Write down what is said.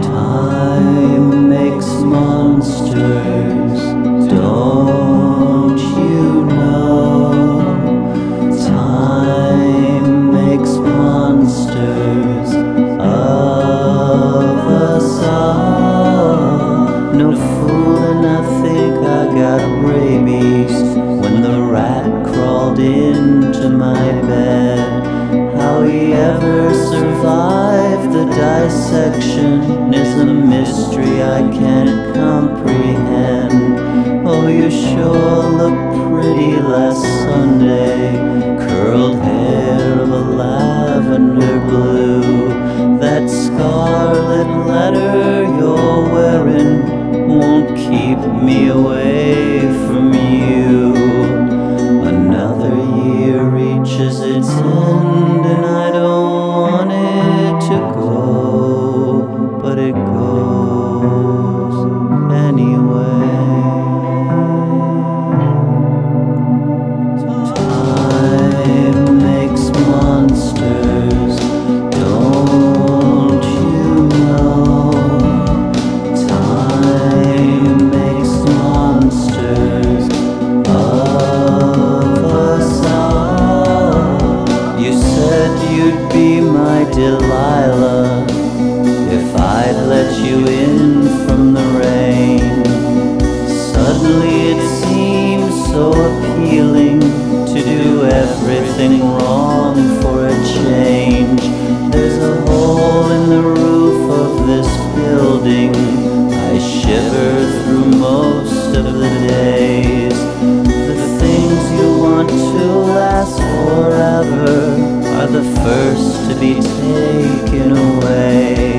Time makes monsters, don't you know? Time makes monsters of us all. No fooling, I think I got rabies when the rat crawled into my bed. How he ever survived the dissection is a mystery I can't comprehend. Oh, you sure look pretty last Sunday. Curled hair of a lavender blue. That scarlet letter you're wearing won't keep me away from you. Delilah If I'd let you in from the rain. Suddenly it seems so appealing To do everything wrong for a change. There's a hole in the roof of this building. I shiver through most of the taken away.